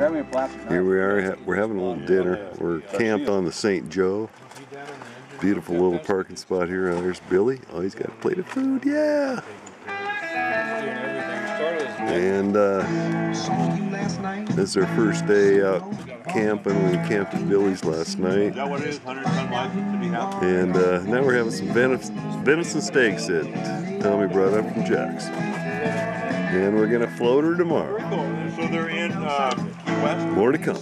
Here we are. We're having a little dinner. We're camped on the St. Joe. Beautiful little parking spot here. Uh, there's Billy. Oh, he's got a plate of food. Yeah. And uh, this is our first day out camping. We camped at Billy's last night. Is that what it is? 100 ton license to be happy? And uh, now we're having some venison, venison steaks that Tommy brought up from Jack's. And we're going to float her tomorrow. So they're in uh, Key West? More to come.